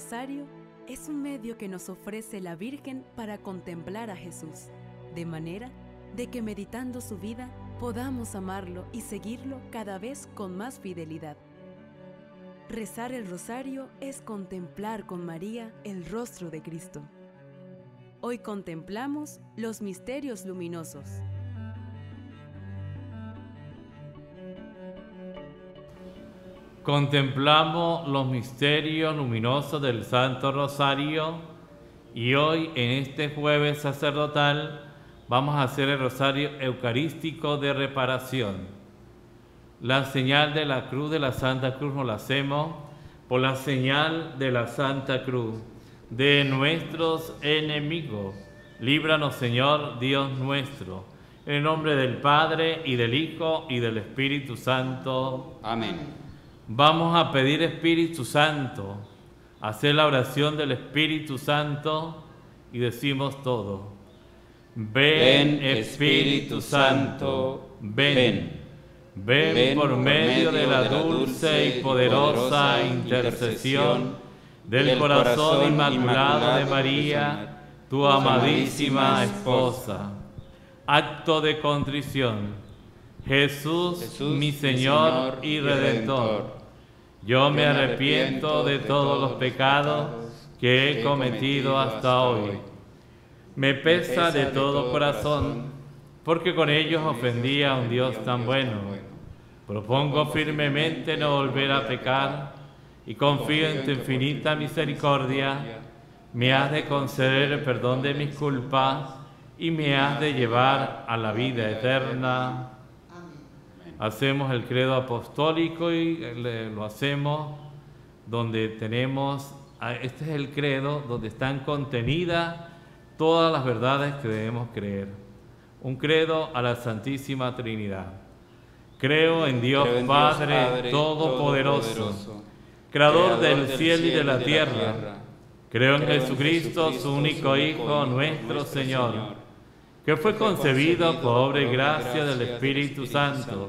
rosario es un medio que nos ofrece la Virgen para contemplar a Jesús, de manera de que meditando su vida podamos amarlo y seguirlo cada vez con más fidelidad. Rezar el rosario es contemplar con María el rostro de Cristo. Hoy contemplamos los misterios luminosos. Contemplamos los misterios luminosos del Santo Rosario y hoy en este jueves sacerdotal vamos a hacer el Rosario Eucarístico de Reparación. La señal de la cruz de la Santa Cruz nos la hacemos por la señal de la Santa Cruz de nuestros enemigos. Líbranos Señor Dios nuestro, en el nombre del Padre y del Hijo y del Espíritu Santo. Amén. Vamos a pedir Espíritu Santo, hacer la oración del Espíritu Santo y decimos todo. Ven Espíritu Santo, ven. Ven, por medio de la dulce y poderosa intercesión del corazón inmaculado de María, tu amadísima esposa. Acto de contrición. Jesús, mi Señor y Redentor yo me arrepiento de todos los pecados que he cometido hasta hoy. Me pesa de todo corazón, porque con ellos ofendí a un Dios tan bueno. Propongo firmemente no volver a pecar y confío en tu infinita misericordia. Me has de conceder el perdón de mis culpas y me has de llevar a la vida eterna hacemos el credo apostólico y lo hacemos donde tenemos, este es el credo donde están contenidas todas las verdades que debemos creer. Un credo a la Santísima Trinidad. Creo en Dios, Padre, Todopoderoso, Creador del cielo y de la tierra. Creo en Jesucristo, su único Hijo, nuestro Señor, que fue concebido por obra y gracia del Espíritu Santo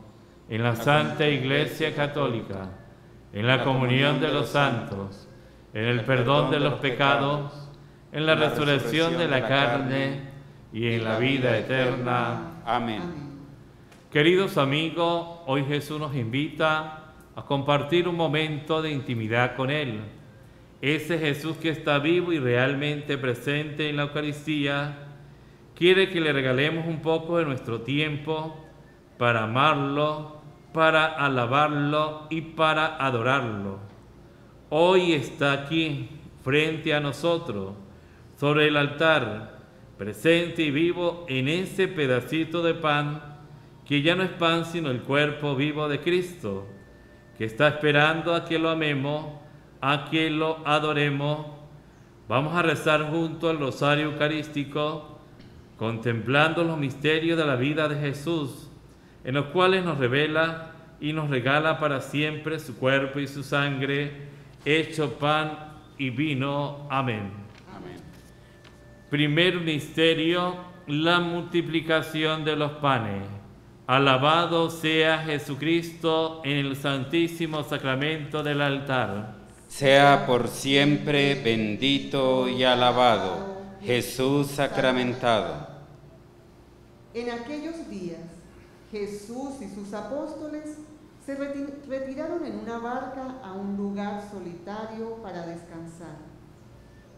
en la Santa Iglesia Católica, en la comunión de los santos, en el perdón de los pecados, en la resurrección de la carne y en la vida eterna. Amén. Queridos amigos, hoy Jesús nos invita a compartir un momento de intimidad con Él. Ese Jesús que está vivo y realmente presente en la Eucaristía, quiere que le regalemos un poco de nuestro tiempo para amarlo, para alabarlo y para adorarlo. Hoy está aquí, frente a nosotros, sobre el altar, presente y vivo en ese pedacito de pan, que ya no es pan sino el cuerpo vivo de Cristo, que está esperando a que lo amemos, a que lo adoremos. Vamos a rezar junto al rosario eucarístico, contemplando los misterios de la vida de Jesús en los cuales nos revela y nos regala para siempre su cuerpo y su sangre, hecho pan y vino. Amén. Amén. Primer misterio, la multiplicación de los panes. Alabado sea Jesucristo en el santísimo sacramento del altar. Sea por siempre bendito y alabado Jesús sacramentado. En aquellos días Jesús y sus apóstoles se retiraron en una barca a un lugar solitario para descansar.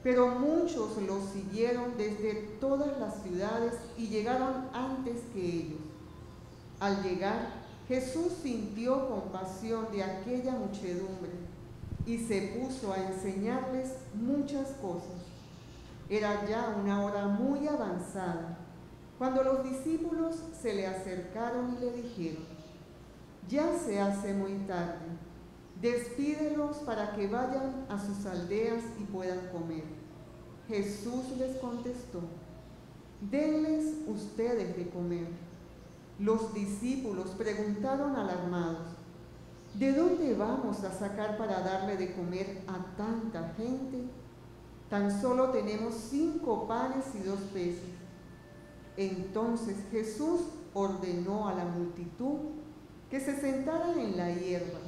Pero muchos los siguieron desde todas las ciudades y llegaron antes que ellos. Al llegar, Jesús sintió compasión de aquella muchedumbre y se puso a enseñarles muchas cosas. Era ya una hora muy avanzada cuando los discípulos se le acercaron y le dijeron, ya se hace muy tarde, Despídelos para que vayan a sus aldeas y puedan comer. Jesús les contestó, denles ustedes de comer. Los discípulos preguntaron alarmados, ¿de dónde vamos a sacar para darle de comer a tanta gente? Tan solo tenemos cinco panes y dos peces. Entonces Jesús ordenó a la multitud que se sentaran en la hierba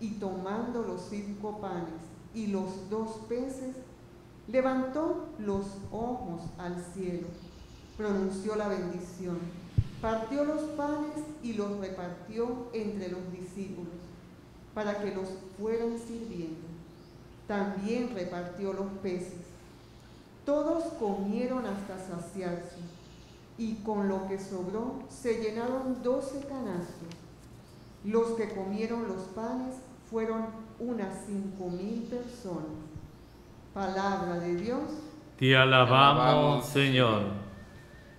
y tomando los cinco panes y los dos peces, levantó los ojos al cielo, pronunció la bendición, partió los panes y los repartió entre los discípulos para que los fueran sirviendo. También repartió los peces. Todos comieron hasta saciarse y con lo que sobró se llenaron doce canastos. Los que comieron los panes fueron unas cinco mil personas. Palabra de Dios. Te alabamos, Señor.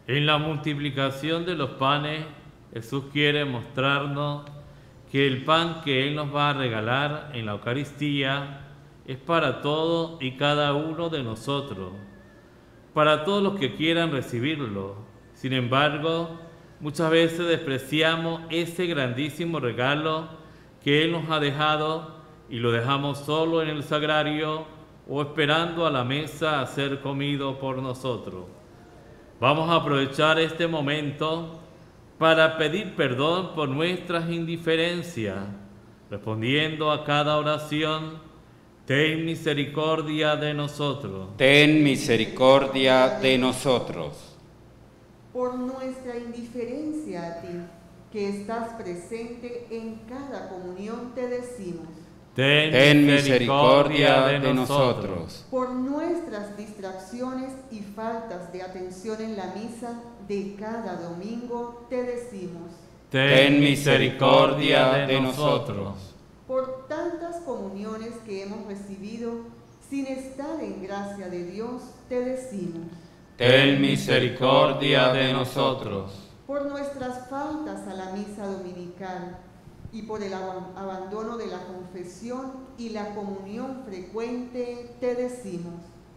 En la multiplicación de los panes, Jesús quiere mostrarnos que el pan que Él nos va a regalar en la Eucaristía es para todos y cada uno de nosotros, para todos los que quieran recibirlo. Sin embargo, muchas veces despreciamos ese grandísimo regalo que Él nos ha dejado y lo dejamos solo en el sagrario o esperando a la mesa a ser comido por nosotros. Vamos a aprovechar este momento para pedir perdón por nuestras indiferencias, respondiendo a cada oración, ten misericordia de nosotros. Ten misericordia de nosotros. Por nuestra indiferencia a ti que estás presente en cada comunión, te decimos. Ten, misericordia de, nosotros. Por nuestras distracciones y faltas de atención en la misa de cada domingo, te decimos. Ten misericordia de nosotros. Por tantas comuniones que hemos recibido sin estar en gracia de Dios, te decimos. Ten misericordia de nosotros por nuestras faltas a la misa dominical y por el abandono de la confesión y la comunión frecuente, te decimos.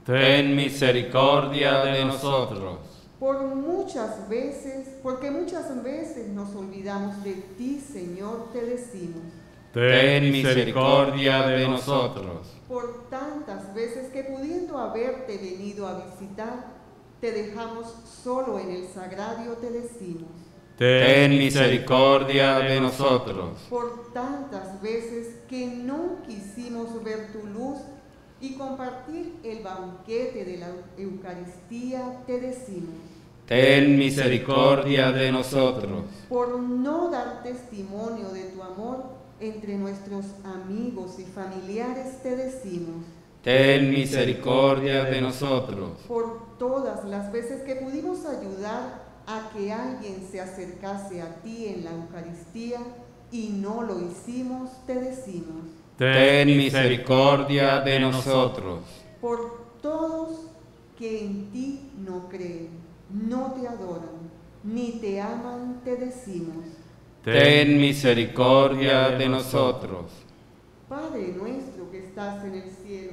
Ten misericordia de nosotros. Por muchas veces, porque muchas veces nos olvidamos de ti, Señor, te decimos. Ten misericordia de nosotros. Por tantas veces que pudiendo haberte venido a visitar, te dejamos solo en el sagrario, te decimos. Ten misericordia de nosotros. Por tantas veces que no quisimos ver tu luz y compartir el banquete de la Eucaristía, te decimos. Ten misericordia de nosotros. Por no dar testimonio de tu amor entre nuestros amigos y familiares, te decimos ten misericordia de nosotros. Por todas las veces que pudimos ayudar a que alguien se acercase a ti en la Eucaristía y no lo hicimos, te decimos. Ten misericordia de nosotros. Por todos que en ti no creen, no te adoran, ni te aman, te decimos. Ten misericordia de nosotros. Padre nuestro que estás en el cielo,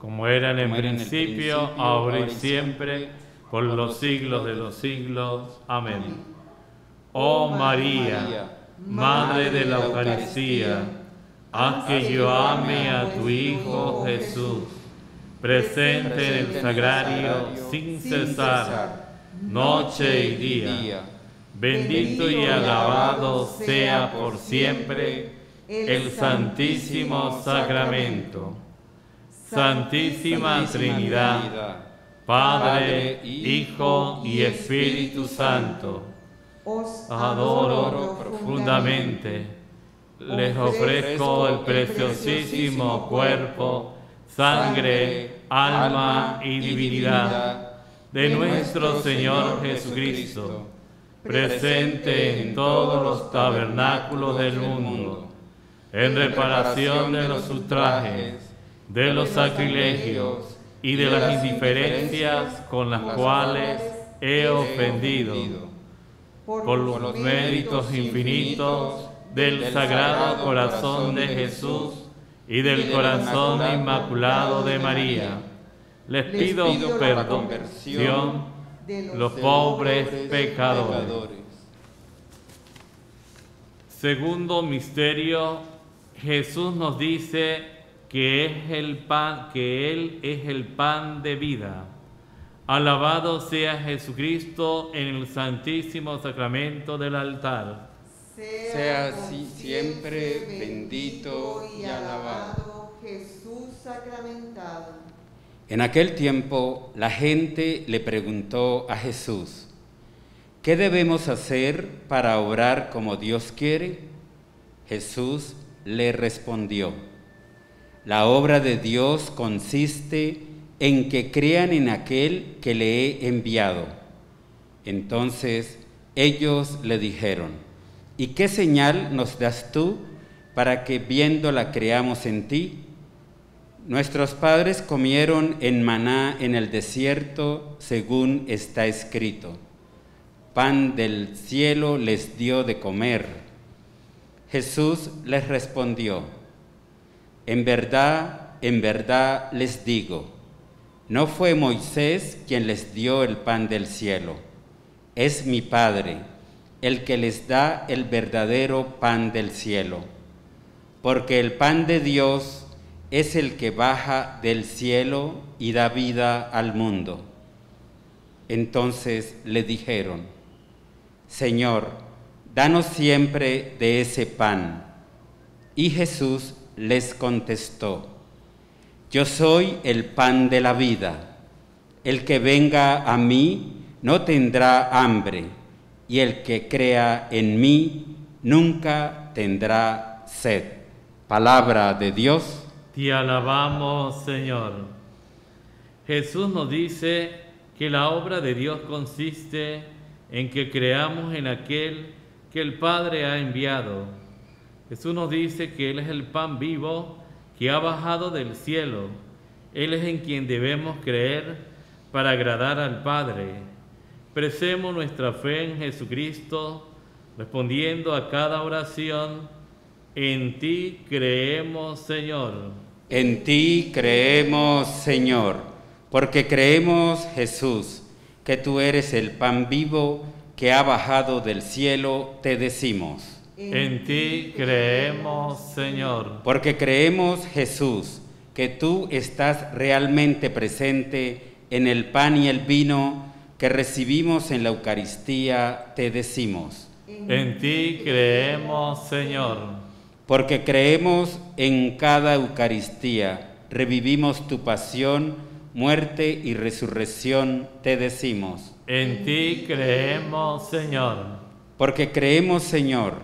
Como era en el principio, ahora y siempre, por los siglos de los siglos. Amén. Oh María, Madre de la Eucaristía, haz que yo ame a tu Hijo Jesús, presente en el sagrario sin cesar, noche y día. Bendito y alabado sea por siempre el Santísimo Sacramento. Santísima Trinidad, Padre, Hijo y Espíritu Santo os adoro profundamente. Les ofrezco el preciosísimo cuerpo, sangre, alma y divinidad de nuestro Señor Jesucristo, presente en todos los tabernáculos del mundo, en reparación de los ultrajes, de los sacrilegios y de las indiferencias con las cuales he ofendido por los méritos infinitos del Sagrado Corazón de Jesús y del Corazón Inmaculado de María. Les pido perdón de los pobres pecadores. Segundo misterio, Jesús nos dice que es el pan, que él es el pan de vida. Alabado sea Jesucristo en el santísimo sacramento del altar. Sea así siempre bendito y alabado Jesús sacramentado. En aquel tiempo la gente le preguntó a Jesús, ¿qué debemos hacer para obrar como Dios quiere? Jesús le respondió, la obra de Dios consiste en que crean en aquel que le he enviado. Entonces ellos le dijeron, ¿y qué señal nos das tú para que viéndola creamos en ti? Nuestros padres comieron en maná en el desierto, según está escrito. Pan del cielo les dio de comer. Jesús les respondió, En verdad, en verdad les digo, no fue Moisés quien les dio el pan del cielo, es mi Padre el que les da el verdadero pan del cielo, porque el pan de Dios es el que baja del cielo y da vida al mundo. Entonces le dijeron, Señor, danos siempre de ese pan. Y Jesús les contestó, Yo soy el pan de la vida. El que venga a mí no tendrá hambre, y el que crea en mí nunca tendrá sed. Palabra de Dios. Te alabamos, Señor. Jesús nos dice que la obra de Dios consiste en que creamos en aquel que el Padre ha enviado. Jesús nos dice que Él es el pan vivo que ha bajado del cielo. Él es en quien debemos creer para agradar al Padre. Presemos nuestra fe en Jesucristo, respondiendo a cada oración en ti creemos, Señor. En ti creemos, Señor, porque creemos, Jesús, que tú eres el pan vivo que ha bajado del cielo, te decimos. En ti creemos, Señor. Porque creemos, Jesús, que tú estás realmente presente en el pan y el vino que recibimos en la Eucaristía, te decimos. En ti creemos, Señor porque creemos en cada Eucaristía, revivimos tu pasión, muerte y resurrección, te decimos. En ti creemos, Señor. Porque creemos, Señor,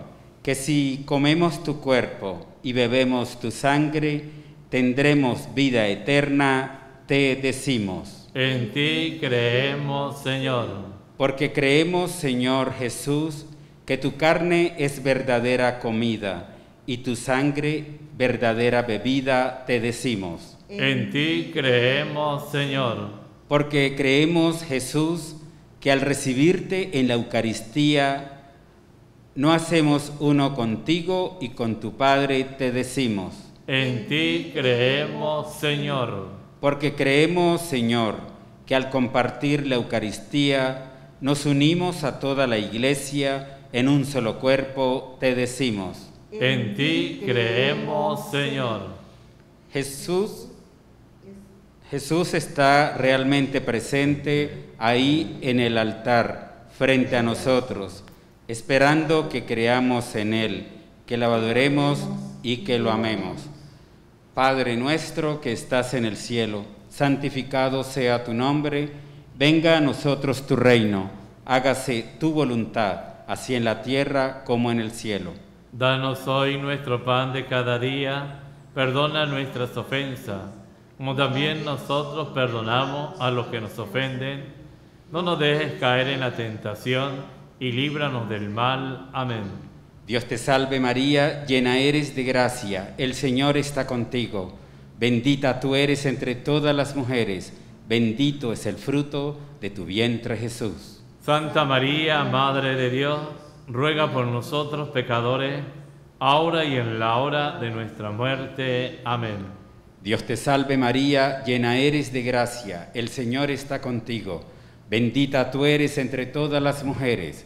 que si comemos tu cuerpo y bebemos tu sangre, tendremos vida eterna, te decimos. En ti creemos, Señor. Porque creemos, Señor Jesús, que tu carne es verdadera comida y tu sangre verdadera bebida, te decimos. En ti creemos, Señor. Porque creemos, Jesús, que al recibirte en la Eucaristía, no hacemos uno contigo y con tu Padre, te decimos. En ti creemos, Señor. Porque creemos, Señor, que al compartir la Eucaristía, nos unimos a toda la Iglesia en un solo cuerpo, te decimos. En ti creemos, Señor. Jesús, Jesús está realmente presente ahí en el altar, frente a nosotros, esperando que creamos en Él, que lo adoremos y que lo amemos. Padre nuestro que estás en el cielo, santificado sea tu nombre, venga a nosotros tu reino, hágase tu voluntad, así en la tierra como en el cielo. Danos hoy nuestro pan de cada día, perdona nuestras ofensas, como también nosotros perdonamos a los que nos ofenden. No nos dejes caer en la tentación y líbranos del mal. Amén. Dios te salve María, llena eres de gracia, el Señor está contigo. Bendita tú eres entre todas las mujeres, bendito es el fruto de tu vientre Jesús. Santa María, Madre de Dios, ruega por nosotros pecadores, ahora y en la hora de nuestra muerte. Amén. Dios te salve María, llena eres de gracia, el Señor está contigo. Bendita tú eres entre todas las mujeres,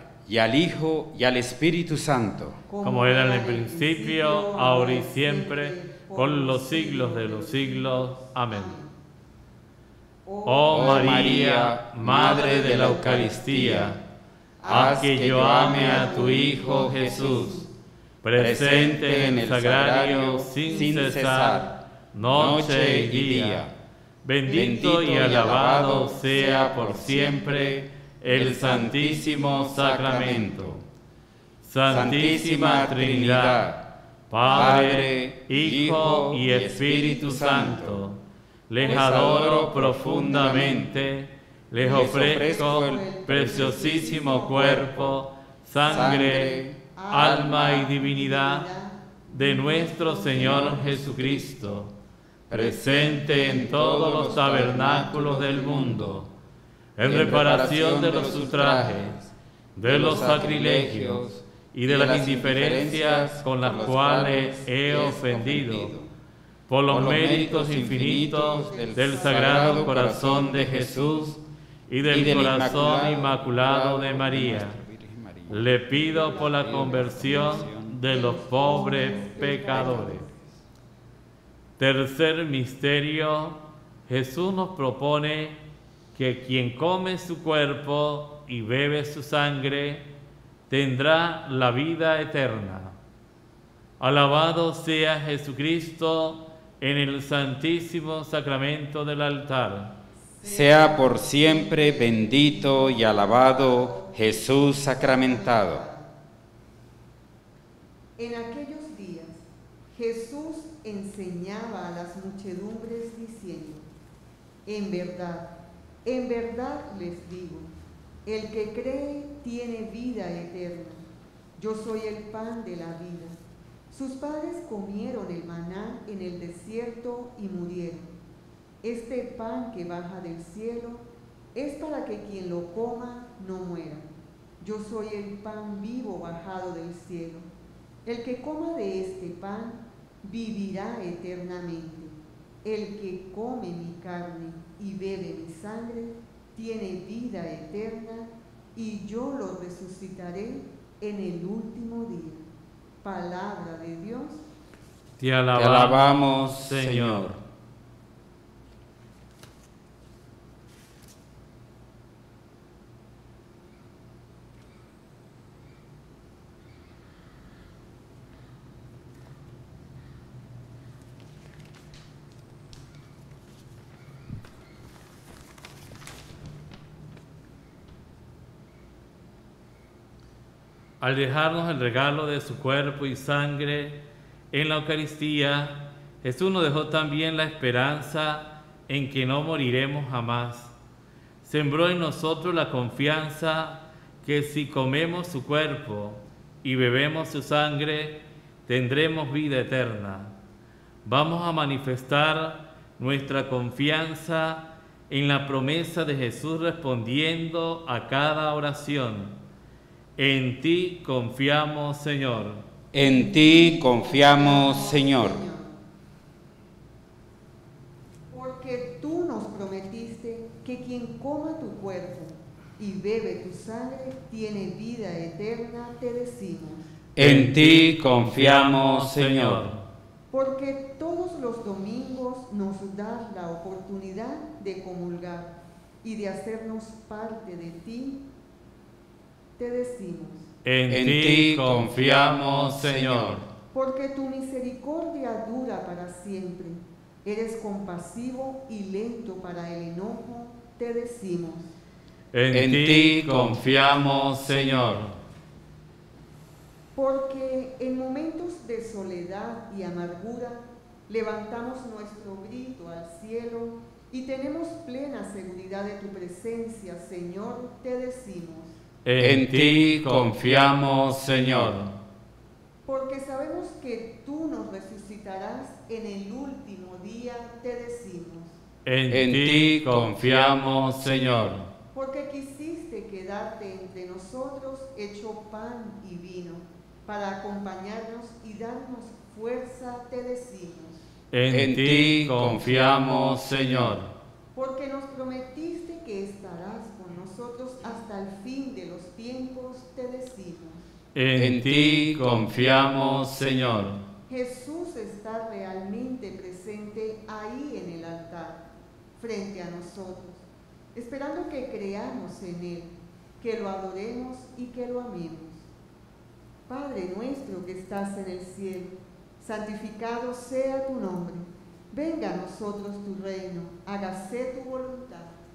y al Hijo, y al Espíritu Santo. Como era en el principio, ahora y siempre, con los siglos de los siglos. Amén. Oh María, Madre de la Eucaristía, haz que yo ame a tu Hijo Jesús, presente en el sagrario sin cesar, noche y día Bendito y alabado sea por siempre el Santísimo Sacramento. Santísima Trinidad, Padre, Hijo y Espíritu Santo, les adoro profundamente, les ofrezco el preciosísimo cuerpo, sangre, alma y divinidad de nuestro Señor Jesucristo presente en todos los tabernáculos del mundo, en reparación de los ultrajes, de los sacrilegios y de las indiferencias con las cuales he ofendido, por los méritos infinitos del Sagrado Corazón de Jesús y del Corazón Inmaculado de María. Le pido por la conversión de los pobres pecadores. Tercer misterio, Jesús nos propone que quien come su cuerpo y bebe su sangre tendrá la vida eterna. Alabado sea Jesucristo en el santísimo sacramento del altar. Sea por siempre bendito y alabado Jesús sacramentado. En aquellos días Jesús enseñaba a las muchedumbres diciendo, en verdad, en verdad les digo, el que cree tiene vida eterna. Yo soy el pan de la vida. Sus padres comieron el maná en el desierto y murieron. Este pan que baja del cielo es para que quien lo coma no muera. Yo soy el pan vivo bajado del cielo. El que coma de este pan vivirá eternamente. El que come mi carne y bebe mi sangre tiene vida eterna y yo lo resucitaré en el último día. Palabra de Dios. Te alabamos, Señor. Al dejarnos el regalo de su cuerpo y sangre en la Eucaristía, Jesús nos dejó también la esperanza en que no moriremos jamás. Sembró en nosotros la confianza que si comemos su cuerpo y bebemos su sangre, tendremos vida eterna. Vamos a manifestar nuestra confianza en la promesa de Jesús respondiendo a cada oración. En ti confiamos, Señor. En ti confiamos, Señor. Porque tú nos prometiste que quien coma tu cuerpo y bebe tu sangre tiene vida eterna, te decimos. En ti confiamos, Señor. Porque todos los domingos nos das la oportunidad de comulgar y de hacernos parte de ti, te decimos. En, ti confiamos, Señor. Porque tu misericordia dura para siempre. Eres compasivo y lento para el enojo, te decimos. En, ti confiamos, Señor. Porque en momentos de soledad y amargura levantamos nuestro grito al cielo y tenemos plena seguridad de tu presencia, Señor, te decimos. En ti confiamos, Señor. Porque sabemos que tú nos resucitarás en el último día, te decimos. En, ti confiamos, Señor. Porque quisiste quedarte entre nosotros hecho pan y vino para acompañarnos y darnos fuerza, te decimos. En, ti confiamos, Señor. Porque nos prometiste que estarás nosotros hasta el fin de los tiempos, te decimos. En ti confiamos, Señor. Jesús está realmente presente ahí en el altar, frente a nosotros, esperando que creamos en Él, que lo adoremos y que lo amemos. Padre nuestro que estás en el cielo, santificado sea tu nombre. Venga a nosotros tu reino, hágase tu voluntad,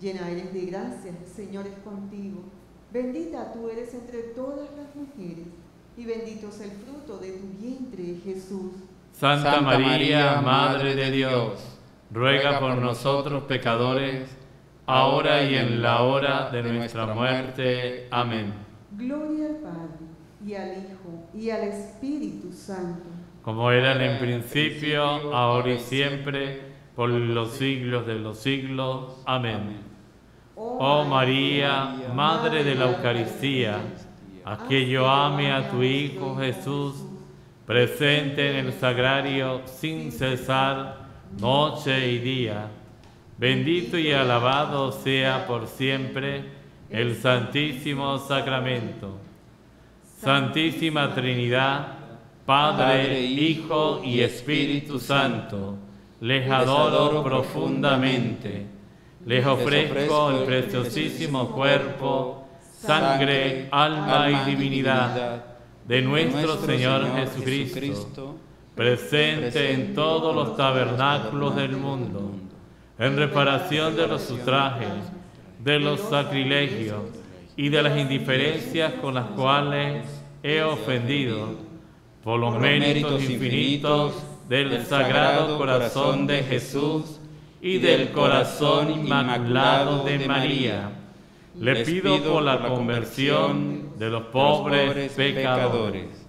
llena eres de gracia, el Señor es contigo. Bendita tú eres entre todas las mujeres, y bendito es el fruto de tu vientre, Jesús. Santa María, Madre de Dios, ruega por nosotros pecadores, ahora y en la hora de nuestra muerte. Amén. Gloria al Padre, y al Hijo, y al Espíritu Santo. Como era en el principio, ahora y siempre, por los siglos de los siglos. Amén. Oh María, Madre de la Eucaristía, a que yo ame a tu Hijo Jesús, presente en el sagrario sin cesar noche y día. Bendito y alabado sea por siempre el Santísimo Sacramento. Santísima Trinidad, Padre, Hijo y Espíritu Santo, les adoro profundamente. Les ofrezco el preciosísimo cuerpo, sangre, alma y divinidad de nuestro Señor Jesucristo presente en todos los tabernáculos del mundo, en reparación de los ultrajes, de los sacrilegios y de las indiferencias con las cuales he ofendido, por los méritos infinitos del Sagrado Corazón de Jesús y del Corazón Inmaculado de María. Le pido por la conversión de los pobres pecadores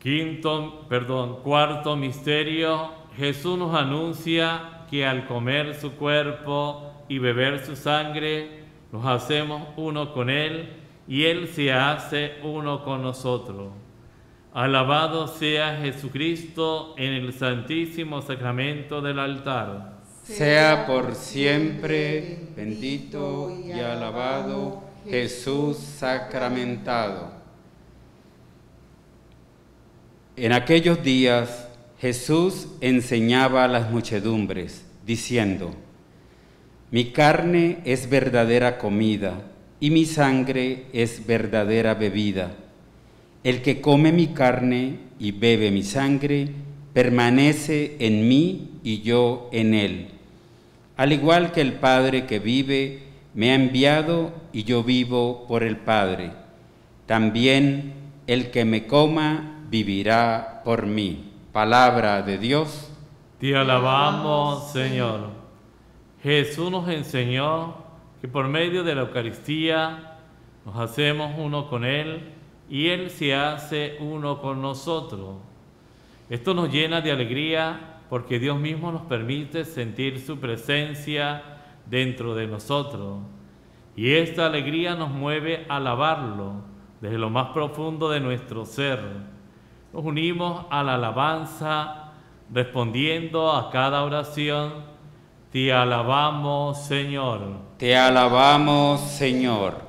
Quinto, perdón, cuarto misterio, Jesús nos anuncia que al comer su cuerpo y beber su sangre, nos hacemos uno con Él y Él se hace uno con nosotros. Alabado sea Jesucristo en el santísimo sacramento del altar. Sea por siempre bendito y alabado Jesús sacramentado. En aquellos días Jesús enseñaba a las muchedumbres, diciendo, Mi carne es verdadera comida y mi sangre es verdadera bebida. El que come mi carne y bebe mi sangre, permanece en mí y yo en él. Al igual que el Padre que vive, me ha enviado y yo vivo por el Padre. También el que me coma vivirá por mí. Palabra de Dios. Te alabamos, Señor. Jesús nos enseñó que por medio de la Eucaristía nos hacemos uno con Él y Él se hace uno con nosotros. Esto nos llena de alegría porque Dios mismo nos permite sentir su presencia dentro de nosotros. Y esta alegría nos mueve a alabarlo desde lo más profundo de nuestro ser nos unimos a la alabanza respondiendo a cada oración. Te alabamos, Señor. Te alabamos, Señor,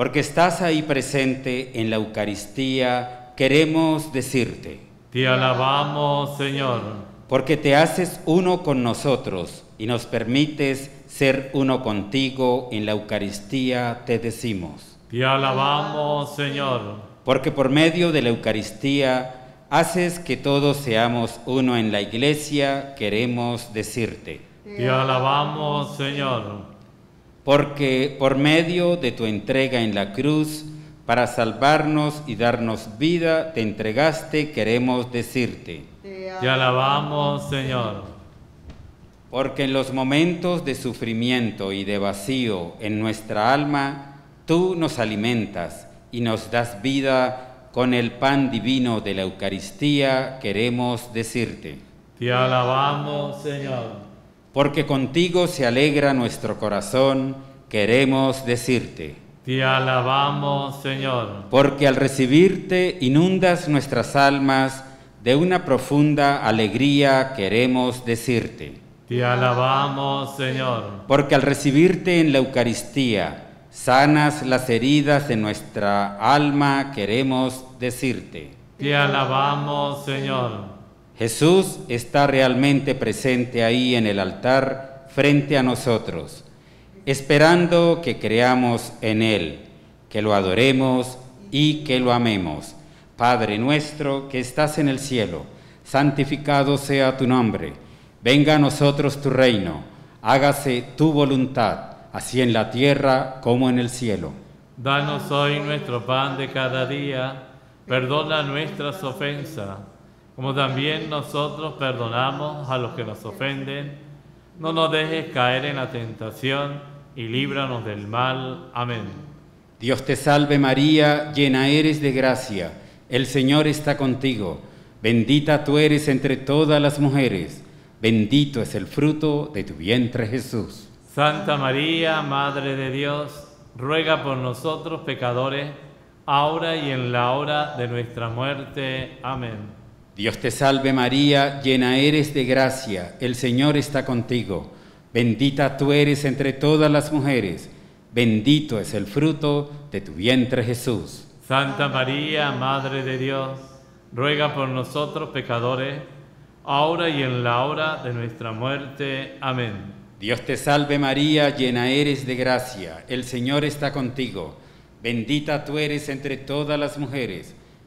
porque estás ahí presente en la Eucaristía. Queremos decirte. Te alabamos, Señor. Porque te haces uno con nosotros y nos permites ser uno contigo en la Eucaristía, te decimos. Te alabamos, Señor. Porque por medio de la Eucaristía haces que todos seamos uno en la iglesia, queremos decirte. Te alabamos, Señor. Porque por medio de tu entrega en la cruz, para salvarnos y darnos vida, te entregaste, queremos decirte. Te alabamos, Señor. Porque en los momentos de sufrimiento y de vacío en nuestra alma, tú nos alimentas y nos das vida con el pan divino de la Eucaristía, queremos decirte. Te alabamos, Señor. Porque contigo se alegra nuestro corazón, queremos decirte. Te alabamos, Señor. Porque al recibirte inundas nuestras almas de una profunda alegría, queremos decirte. Te alabamos, Señor. Porque al recibirte en la Eucaristía, sanas las heridas de nuestra alma, queremos decirte. Te alabamos, Señor. Jesús está realmente presente ahí en el altar frente a nosotros, esperando que creamos en Él, que lo adoremos y que lo amemos. Padre nuestro que estás en el cielo, santificado sea tu nombre, venga a nosotros tu reino, hágase tu voluntad, así en la tierra como en el cielo. Danos hoy nuestro pan de cada día, perdona nuestras ofensas como también nosotros perdonamos a los que nos ofenden. No nos dejes caer en la tentación y líbranos del mal. Amén. Dios te salve María, llena eres de gracia, el Señor está contigo, bendita tú eres entre todas las mujeres, bendito es el fruto de tu vientre Jesús. Santa María, Madre de Dios, ruega por nosotros pecadores, ahora y en la hora de nuestra muerte. Amén. Dios te salve María, llena eres de gracia, el Señor está contigo. Bendita tú eres entre todas las mujeres, bendito es el fruto de tu vientre Jesús. Santa María, Madre de Dios, ruega por nosotros pecadores, ahora y en la hora de nuestra muerte. Amén. Dios te salve María, llena eres de gracia, el Señor está contigo. Bendita tú eres entre todas las mujeres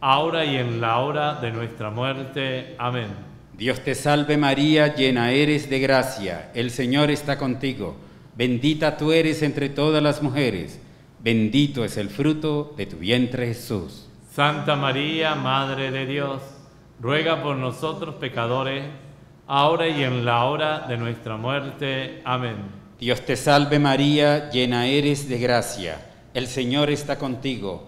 ahora y en la hora de nuestra muerte. Amén. Dios te salve María, llena eres de gracia, el Señor está contigo, bendita tú eres entre todas las mujeres, bendito es el fruto de tu vientre Jesús. Santa María, Madre de Dios, ruega por nosotros pecadores, ahora y en la hora de nuestra muerte. Amén. Dios te salve María, llena eres de gracia, el Señor está contigo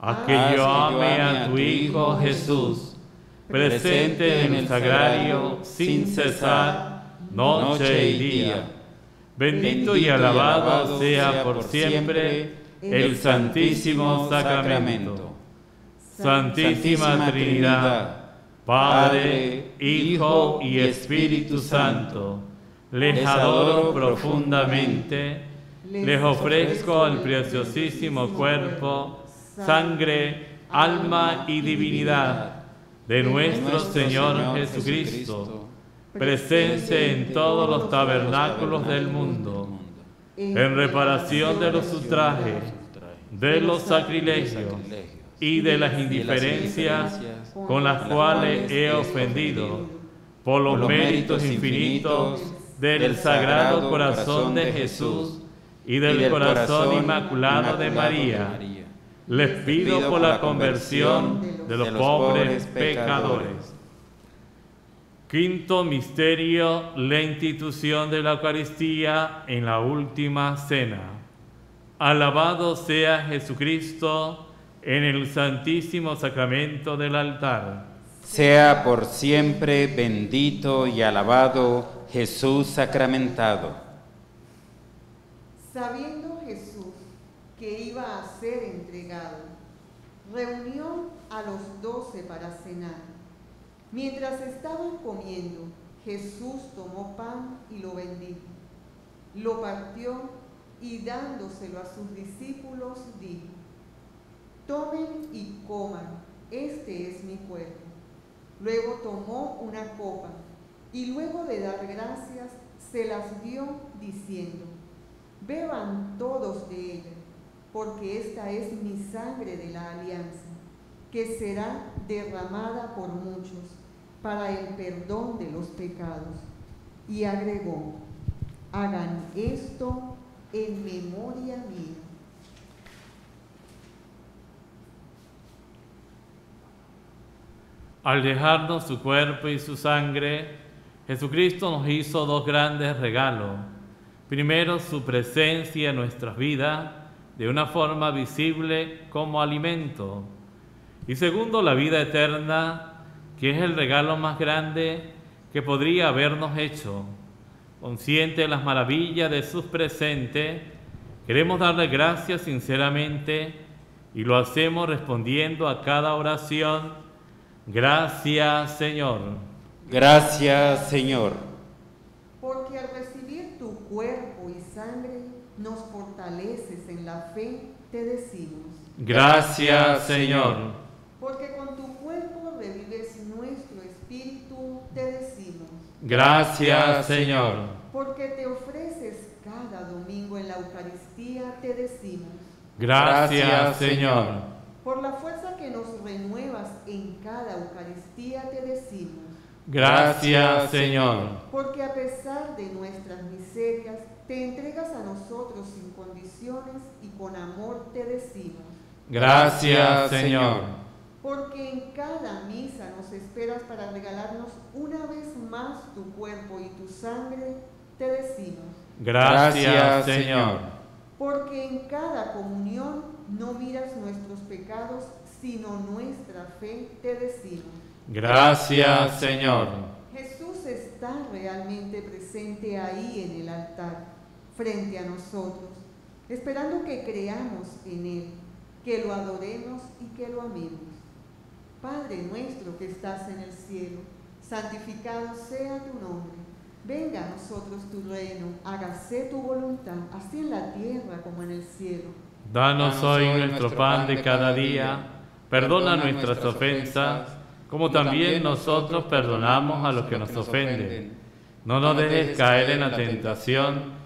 a que yo ame a tu Hijo Jesús, presente en el sagrario sin cesar, noche y día. Bendito y alabado sea por siempre el Santísimo Sacramento. Santísima Trinidad, Padre, Hijo y Espíritu Santo, les adoro profundamente, les ofrezco el preciosísimo cuerpo, sangre, alma y divinidad de nuestro Señor Jesucristo, presente en todos los tabernáculos del mundo, en reparación de los ultrajes, de los sacrilegios y de las indiferencias con las cuales he ofendido, por los méritos infinitos del Sagrado Corazón de Jesús y del Corazón Inmaculado de María, les pido por la conversión de los pobres pecadores. Quinto misterio, la institución de la Eucaristía en la última cena. Alabado sea Jesucristo en el santísimo sacramento del altar. Sea por siempre bendito y alabado Jesús sacramentado. Sabiendo que iba a ser entregado, reunió a los doce para cenar. Mientras estaban comiendo, Jesús tomó pan y lo bendijo. Lo partió y dándoselo a sus discípulos dijo, tomen y coman, este es mi cuerpo. Luego tomó una copa y luego de dar gracias se las dio diciendo, beban todos de ella, porque esta es mi sangre de la alianza, que será derramada por muchos para el perdón de los pecados. Y agregó, hagan esto en memoria mía. Al dejarnos su cuerpo y su sangre, Jesucristo nos hizo dos grandes regalos. Primero, su presencia en nuestras vidas de una forma visible como alimento. Y segundo, la vida eterna, que es el regalo más grande que podría habernos hecho. Consciente de las maravillas de sus presentes, queremos darle gracias sinceramente y lo hacemos respondiendo a cada oración Gracias, Señor. Gracias, Señor. Porque al recibir tu cuerpo y sangre nos fortaleces la fe, te decimos. Gracias, Señor. Porque con tu cuerpo revives nuestro espíritu, te decimos. Gracias, Señor. Porque te ofreces cada domingo en la Eucaristía, te decimos. Gracias, Señor por la fuerza que nos renuevas en cada Eucaristía te decimos. Gracias, Señor. Porque a pesar de nuestras miserias, te entregas a nosotros sin condiciones y con amor te decimos. Gracias, Señor. Porque en cada misa nos esperas para regalarnos una vez más tu cuerpo y tu sangre, te decimos. Gracias, Señor. Porque en cada comunión no miras nuestros pecados, sino nuestra fe, te decimos. Gracias, Señor. Jesús está realmente presente ahí en el altar, frente a nosotros, esperando que creamos en Él, que lo adoremos y que lo amemos. Padre nuestro que estás en el cielo, santificado sea tu nombre. Venga a nosotros tu reino, hágase tu voluntad, así en la tierra como en el cielo. Danos hoy nuestro pan de cada día, perdona nuestras ofensas, como también nosotros perdonamos a los que nos ofenden. No nos dejes caer en la tentación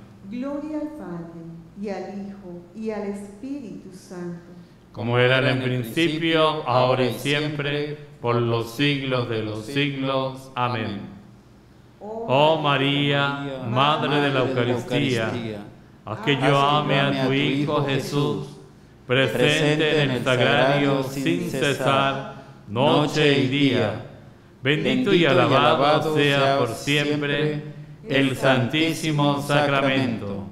Gloria al Padre, y al Hijo, y al Espíritu Santo. Como era en el principio, ahora y siempre, por los siglos de los siglos. Amén. Oh María, Madre de la Eucaristía, haz que yo ame a tu Hijo Jesús, presente en el sagrario sin cesar, noche y día. Bendito y alabado sea por siempre el Santísimo Sacramento.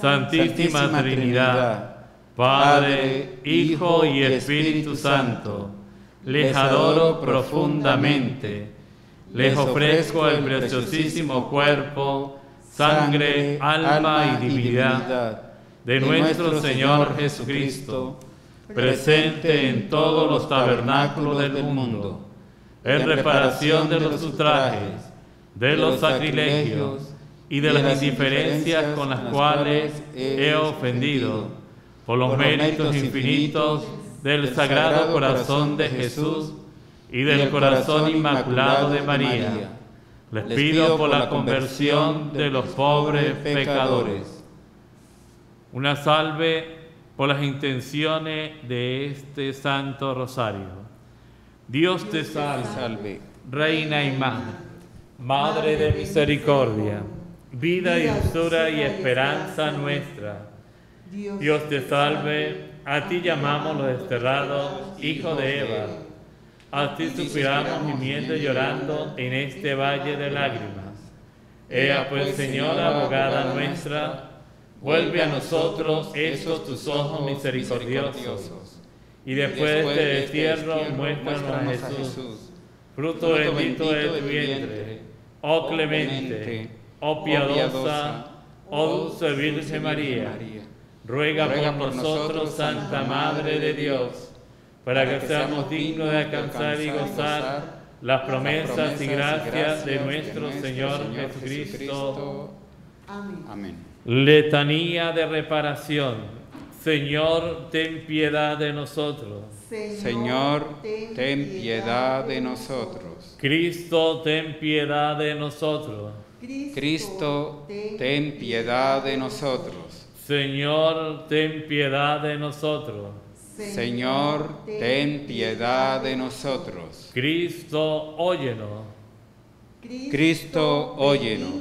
Santísima Trinidad, Padre, Hijo y Espíritu Santo, les adoro profundamente. Les ofrezco el preciosísimo cuerpo, sangre, alma y divinidad de nuestro Señor Jesucristo, presente en todos los tabernáculos del mundo, en reparación de los ultrajes, de los sacrilegios y de las indiferencias con las cuales he ofendido, por los méritos infinitos del Sagrado Corazón de Jesús y del Corazón Inmaculado de María. Les pido por la conversión de los pobres pecadores. Una salve por las intenciones de este Santo Rosario. Dios te salve, Reina y Madre, Madre de misericordia, vida y dulzura y esperanza nuestra. Dios te salve, a ti llamamos los desterrados, hijo de Eva. A ti suspiramos gimiendo y llorando en este valle de lágrimas. Ea pues, Señora, abogada nuestra, vuelve a nosotros esos tus ojos misericordiosos. Y después de este destierro, muéstranos a Jesús, fruto bendito de tu vientre. Oh clemente, oh piadosa, oh dulce Virgen María, ruega por nosotros, Santa Madre de Dios para que seamos dignos de alcanzar y gozar las promesas y gracias de nuestro Señor Jesucristo. Amén. Amén. Letanía de reparación. Señor, ten piedad de nosotros. Señor, ten piedad de nosotros. Cristo, ten piedad de nosotros. Cristo, ten piedad de nosotros. Señor, ten piedad de nosotros. Señor, ten piedad de nosotros. Cristo, óyenos. Cristo, óyenos.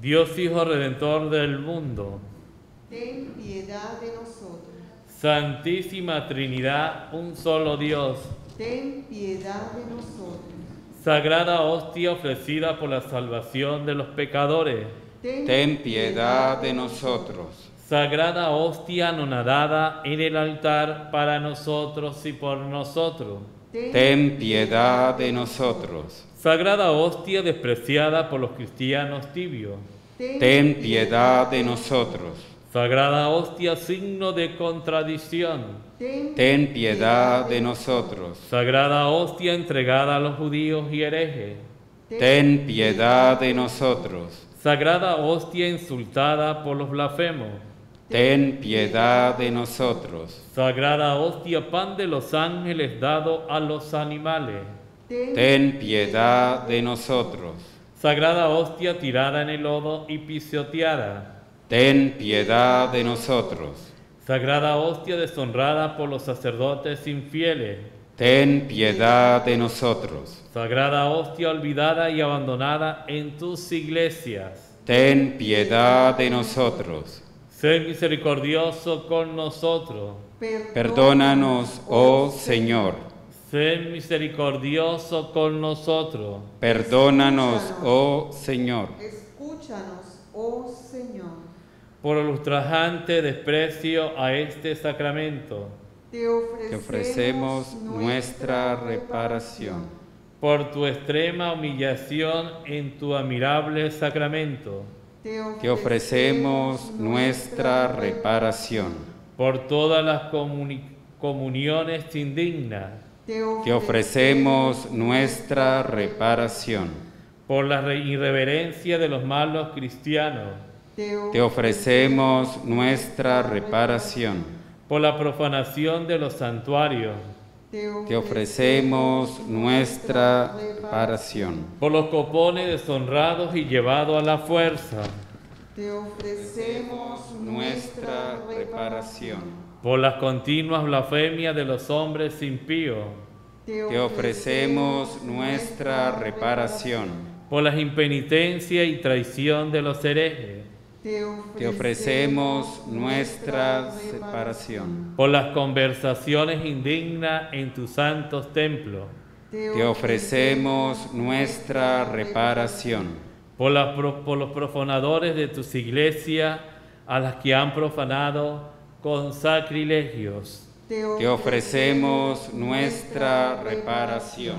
Dios Hijo Redentor del mundo. Ten piedad de nosotros. Santísima Trinidad, un solo Dios. Ten piedad de nosotros. Sagrada hostia ofrecida por la salvación de los pecadores. Ten piedad de nosotros. Sagrada hostia anonadada en el altar para nosotros y por nosotros. Ten piedad de nosotros. Sagrada hostia despreciada por los cristianos tibios. Ten piedad de nosotros. Sagrada hostia signo de contradicción. Ten piedad de nosotros. Sagrada hostia entregada a los judíos y herejes. Ten piedad de nosotros. Sagrada hostia insultada por los blasfemos. Ten piedad de nosotros. Sagrada hostia pan de los ángeles dado a los animales. Ten piedad de nosotros. Sagrada hostia tirada en el lodo y pisoteada. Ten piedad de nosotros. Sagrada hostia deshonrada por los sacerdotes infieles. Ten piedad de nosotros. Sagrada hostia olvidada y abandonada en tus iglesias. Ten piedad de nosotros. Sé misericordioso con nosotros. Perdónanos, oh Señor. Sé misericordioso con nosotros. Perdónanos, oh Señor. Escúchanos, oh Señor. Por el ultrajante desprecio a este sacramento. Te ofrecemos, Te ofrecemos nuestra reparación. Por tu extrema humillación en tu admirable sacramento. Te ofrecemos nuestra reparación. Por todas las comuni- comuniones indignas. Te ofrecemos nuestra reparación. Por la re- irreverencia de los malos cristianos. Te ofrecemos nuestra reparación. Por la profanación de los santuarios. Te ofrecemos nuestra reparación. Por los copones deshonrados y llevados a la fuerza. Te ofrecemos Nuestra reparación. Por las continuas blasfemias de los hombres impíos. Te ofrecemos nuestra reparación. Por las impenitencias y traición de los herejes. Te ofrecemos nuestra separación. Por las conversaciones indignas en tus santos templos. Te ofrecemos nuestra reparación. Por, los profanadores de tus iglesias a las que han profanado con sacrilegios. Te ofrecemos nuestra reparación.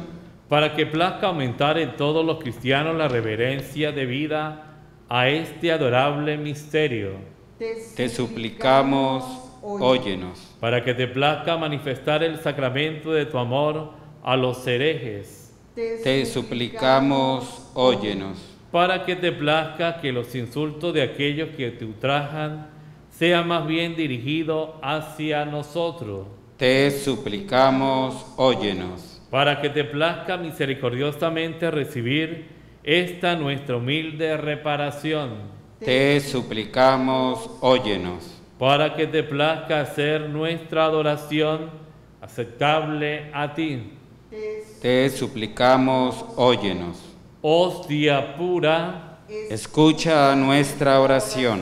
Para que plazca aumentar en todos los cristianos la reverencia debida a este adorable misterio. Te suplicamos, óyenos. Para que te plazca manifestar el sacramento de tu amor a los herejes. Te suplicamos, óyenos. Para que te plazca que los insultos de aquellos que te ultrajan sean más bien dirigidos hacia nosotros. Te suplicamos, óyenos. Para que te plazca misericordiosamente recibir esta nuestra humilde reparación. Te suplicamos, óyenos. Para que te plazca hacer nuestra adoración aceptable a ti. Te suplicamos, óyenos. Hostia pura, Escucha nuestra oración.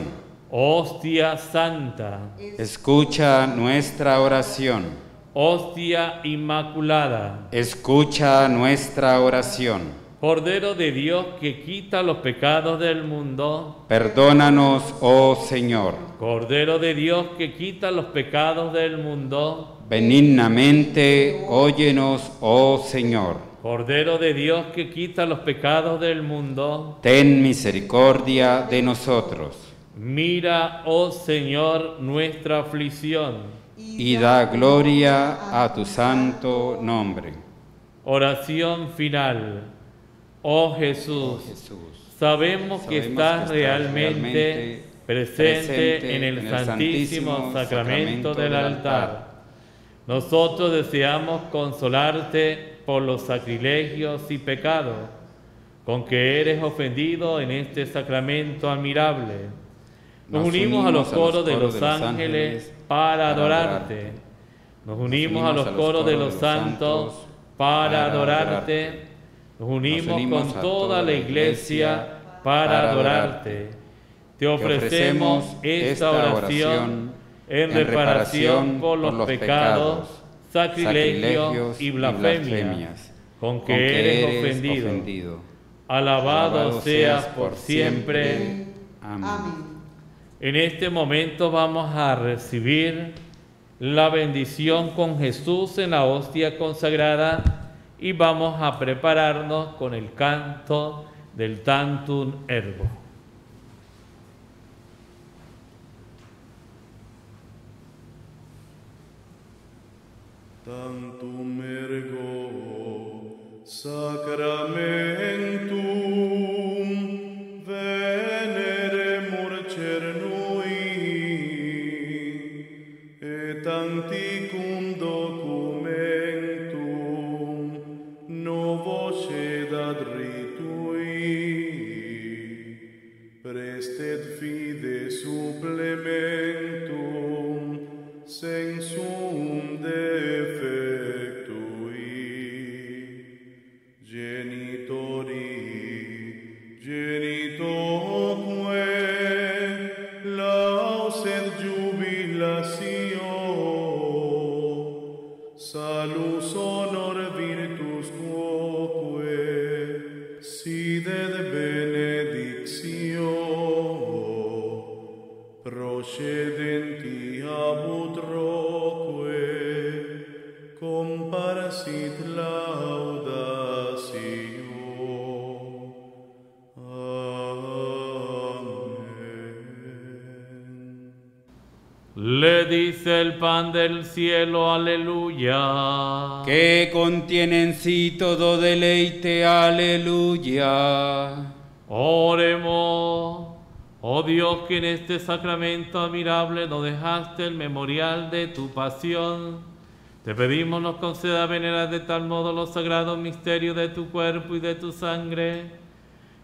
hostia santa, Escucha nuestra oración. hostia inmaculada, Escucha nuestra oración. Cordero de Dios que quita los pecados del mundo, Perdónanos, oh Señor. Cordero de Dios que quita los pecados del mundo, Benignamente, óyenos, oh Señor. Cordero de Dios que quita los pecados del mundo, Ten misericordia de nosotros mira, oh Señor, nuestra aflicción. y da gloria a tu santo nombre. Oración final. Oh Jesús, Jesús, sabemos que estás que realmente presente en el santísimo sacramento del altar. Nosotros deseamos consolarte por los sacrilegios y pecados con que eres ofendido en este sacramento admirable. Nos, unimos, a los coros de los ángeles para adorarte. Nos unimos a los coros de los santos para adorarte. Nos unimos con toda la iglesia para adorarte. Te ofrecemos esta oración en reparación por los pecados, sacrilegios y blasfemias con que eres ofendido. Alabado seas por siempre. Amén. En este momento vamos a recibir la bendición con Jesús en la hostia consagrada y vamos a prepararnos con el canto del Tantum Ergo. Tantum Ergo Sacramentum del cielo, aleluya. Que contiene en sí todo deleite, aleluya. Oremos. Oh Dios, que en este sacramento admirable nos dejaste el memorial de tu pasión. Te pedimos nos conceda venerar de tal modo los sagrados misterios de tu cuerpo y de tu sangre,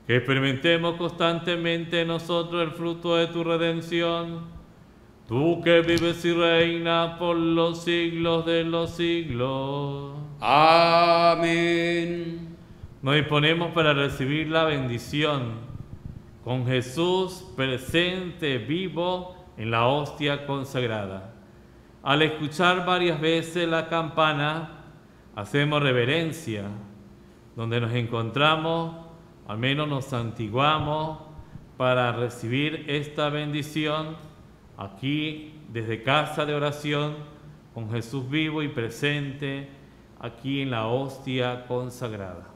que experimentemos constantemente en nosotros el fruto de tu redención Tú que vives y reinas por los siglos de los siglos. Amén. Nos disponemos para recibir la bendición con Jesús presente, vivo en la hostia consagrada. Al escuchar varias veces la campana, hacemos reverencia. Donde nos encontramos, al menos nos santiguamos para recibir esta bendición aquí desde casa de oración, con Jesús vivo y presente, aquí en la hostia consagrada.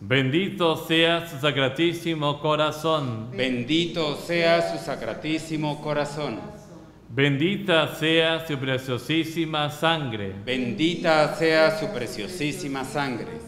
Bendito sea su sacratísimo corazón. Bendito sea su sacratísimo corazón. Bendita sea su preciosísima sangre. Bendita sea su preciosísima sangre.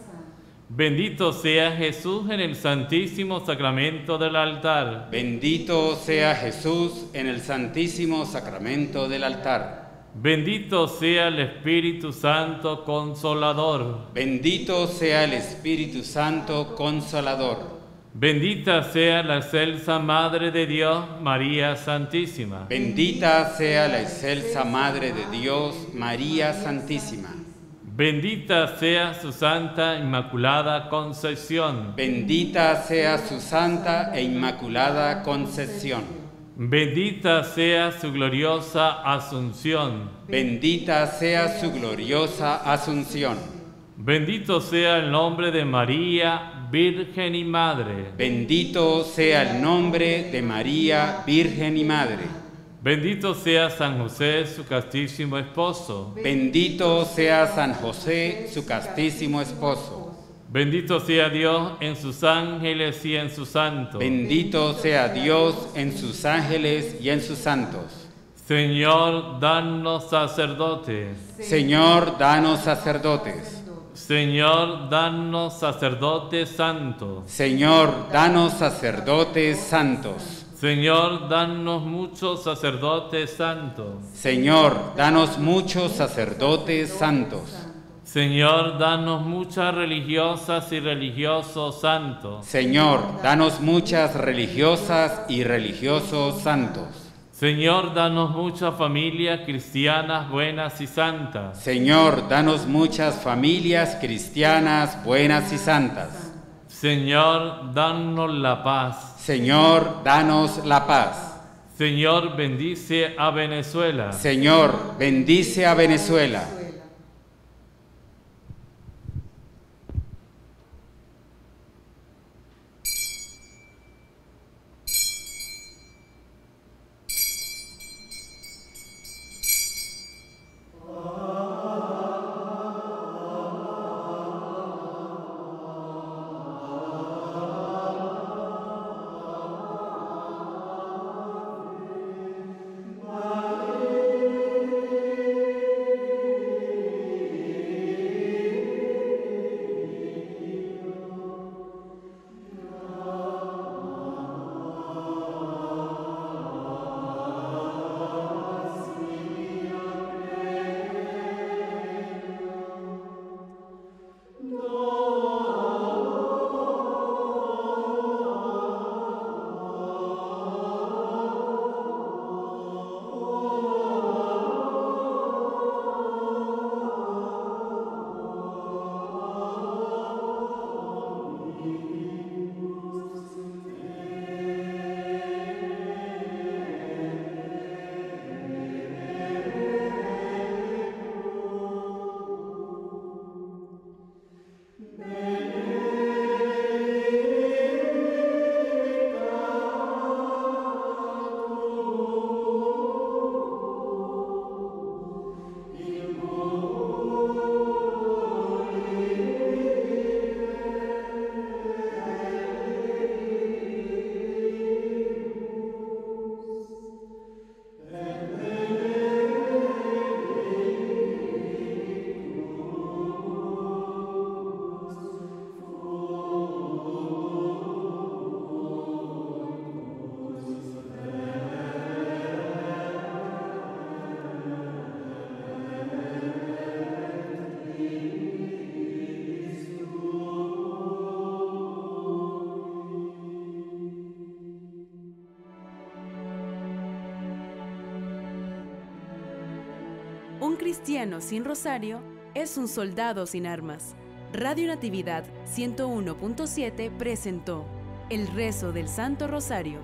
Bendito sea Jesús en el santísimo sacramento del altar. Bendito sea Jesús en el santísimo sacramento del altar. Bendito sea el Espíritu Santo consolador. Bendito sea el Espíritu Santo consolador. Bendita sea la excelsa Madre de Dios, María Santísima. Bendita sea la excelsa Madre de Dios, María Santísima. Bendita sea su Santa Inmaculada Concepción. Bendita sea su Santa e Inmaculada Concepción. Bendita sea su gloriosa Asunción. Bendita sea su gloriosa Asunción. Bendito sea el nombre de María, Virgen y Madre. Bendito sea el nombre de María, Virgen y Madre. Bendito sea San José, su castísimo esposo. Bendito sea San José, su castísimo esposo. Bendito sea Dios en sus ángeles y en sus santos. Bendito sea Dios en sus ángeles y en sus santos. Señor, danos sacerdotes. Señor, danos sacerdotes. Señor, danos sacerdotes santos. Señor, danos sacerdotes santos. Señor, danos muchos sacerdotes santos. Señor, danos muchos sacerdotes santos. Señor, danos muchas religiosas y religiosos santos. Señor, danos muchas religiosas y religiosos santos. Señor, danos muchas familias cristianas buenas y santas. Señor, danos muchas familias cristianas buenas y santas. Señor, danos la paz. Señor, danos la paz. Señor, bendice a Venezuela. Señor, bendice a Venezuela. Cristiano sin rosario es un soldado sin armas. Radio Natividad 101.7 presentó El rezo del Santo Rosario.